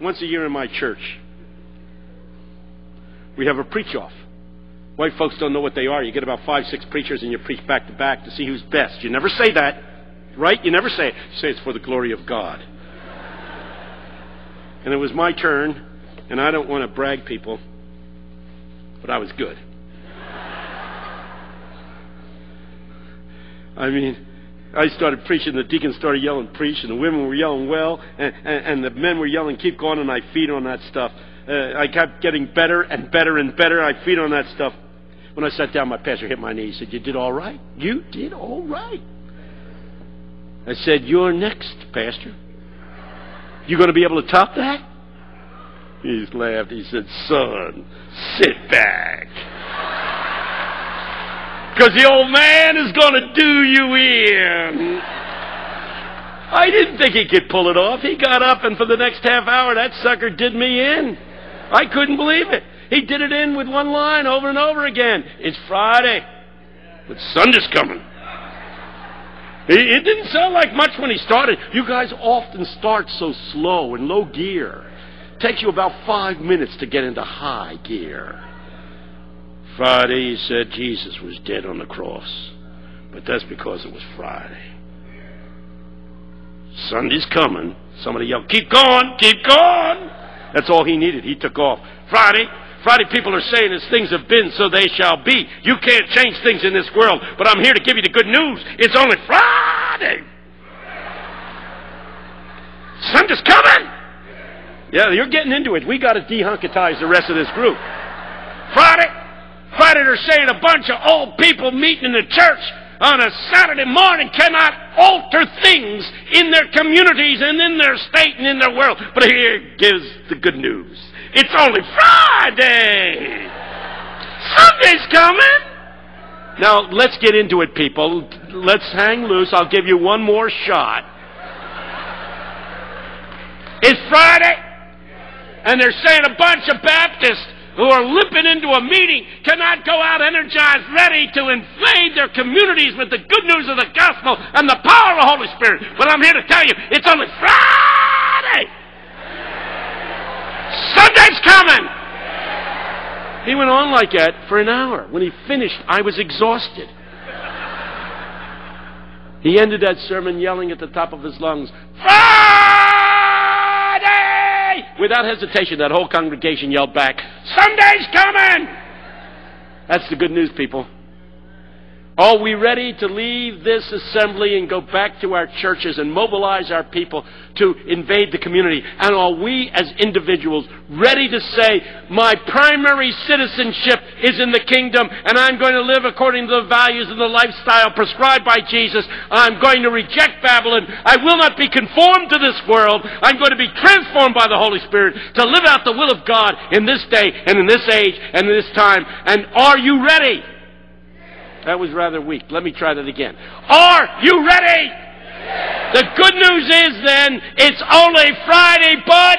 once a year in my church, we have a preach off. White folks don't know what they are. You get about five, six preachers and you preach back to back to see who's best. You never say that, right? You never say it. You say it's for the glory of God. And it was my turn, and I don't want to brag people, but I was good. I mean, I started preaching, the deacons started yelling, preach, and the women were yelling, well, and, and, and the men were yelling, keep going, and I feed on that stuff. Uh, I kept getting better and better and better. I feed on that stuff. When I sat down, my pastor hit my knee. He said, You did all right. You did all right. I said, You're next, Pastor. You going to be able to top that? He laughed. He said, Son, sit back. Because the old man is going to do you in. I didn't think he could pull it off. He got up, and for the next half hour, that sucker did me in. I couldn't believe it. He did it in with one line over and over again. It's Friday, but Sunday's coming. It didn't sound like much when he started. You guys often start so slow in low gear. It takes you about five minutes to get into high gear. Friday, he said Jesus was dead on the cross. But that's because it was Friday. Sunday's coming. Somebody yelled, Keep going, keep going. That's all he needed. He took off. Friday, Friday people are saying as things have been, so they shall be. You can't change things in this world, but I'm here to give you the good news. It's only Friday. Sunday's coming. Yeah, you're getting into it. We got to dehunkitize the rest of this group. Friday, They're saying a bunch of old people meeting in the church on a Saturday morning cannot alter things in their communities and in their state and in their world. But here gives the good news. It's only Friday. Sunday's coming. Now, let's get into it, people. Let's hang loose. I'll give you one more shot. It's Friday, and they're saying a bunch of Baptists who are limping into a meeting cannot go out energized, ready to invade their communities with the good news of the gospel and the power of the Holy Spirit. But I'm here to tell you, it's only Friday. Sunday's coming. He went on like that for an hour. When he finished, I was exhausted. He ended that sermon yelling at the top of his lungs, Friday! Without hesitation, that whole congregation yelled back, Sunday's coming! That's the good news, people. Are we ready to leave this assembly and go back to our churches and mobilize our people to invade the community? And are we as individuals ready to say, my primary citizenship is in the kingdom and I'm going to live according to the values and the lifestyle prescribed by Jesus. I'm going to reject Babylon. I will not be conformed to this world. I'm going to be transformed by the Holy Spirit to live out the will of God in this day and in this age and in this time. And are you ready? That was rather weak. Let me try that again. Are you ready? The good news is then, it's only Friday, but